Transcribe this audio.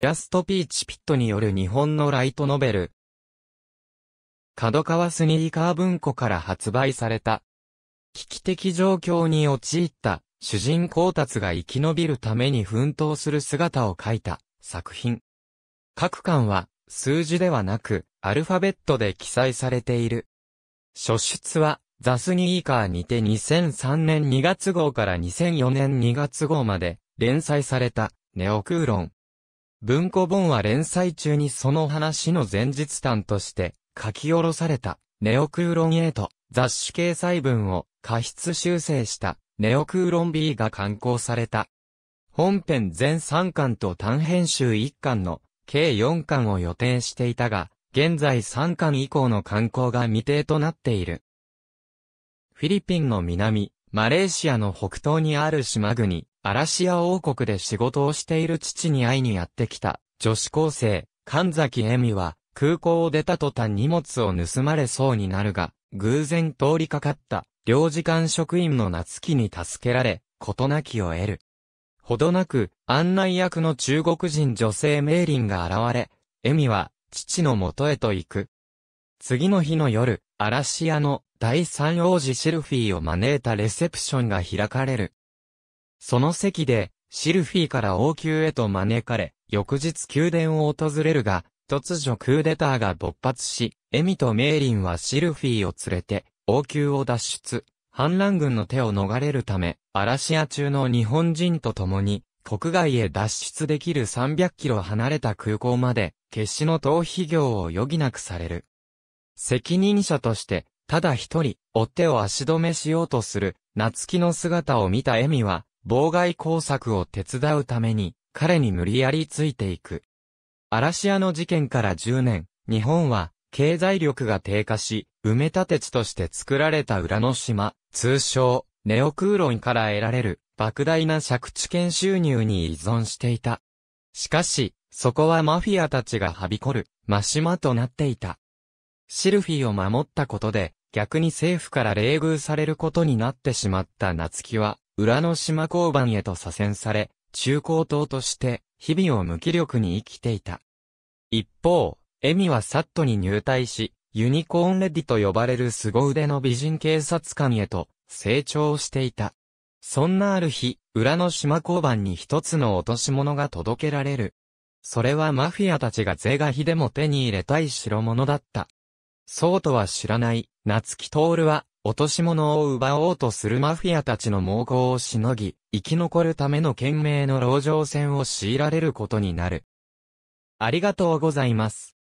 ラストピーチピットによる日本のライトノベル。角川スニーカー文庫から発売された。危機的状況に陥った主人公たちが生き延びるために奮闘する姿を描いた作品。各巻は数字ではなくアルファベットで記載されている。初出はザスニーカーにて2003年2月号から2004年2月号まで連載されたネオクーロン。文庫本は連載中にその話の前日談として書き下ろされたネオクーロン A と雑誌掲載文を過失修正したネオクーロン B が刊行された。本編全3巻と単編集1巻の計4巻を予定していたが、現在3巻以降の刊行が未定となっている。フィリピンの南、マレーシアの北東にある島国、アラシア王国で仕事をしている父に会いにやってきた女子高生、神崎恵美は空港を出た途端荷物を盗まれそうになるが、偶然通りかかった領事館職員の夏木に助けられ、事なきを得る。ほどなく案内役の中国人女性メイリンが現れ、恵美は父の元へと行く。次の日の夜、アラシアの第三王子シルフィーを招いたレセプションが開かれる。その席で、シルフィーから王宮へと招かれ、翌日宮殿を訪れるが、突如クーデターが勃発し、エミとメイリンはシルフィーを連れて、王宮を脱出、反乱軍の手を逃れるため、アラシア中の日本人と共に、国外へ脱出できる300キロ離れた空港まで、決死の逃避業を余儀なくされる。責任者として、ただ一人、追手を足止めしようとする、夏木の姿を見たエミは、妨害工作を手伝うために、彼に無理やりついていく。嵐屋の事件から10年、日本は、経済力が低下し、埋め立て地として作られた裏の島、通称、ネオクーロンから得られる、莫大な借地権収入に依存していた。しかし、そこはマフィアたちがはびこる、真島となっていた。シルフィを守ったことで、逆に政府から冷遇されることになってしまった夏希は、裏の島交番へと左遷され、中高等として、日々を無気力に生きていた。一方、エミはサットに入隊し、ユニコーンレディと呼ばれる凄腕の美人警察官へと成長していた。そんなある日、裏の島交番に一つの落とし物が届けられる。それはマフィアたちが是が非でも手に入れたい代物だった。そうとは知らない、夏木徹は、落とし物を奪おうとするマフィアたちの猛攻をしのぎ、生き残るための懸命の籠城戦を強いられることになる。ありがとうございます。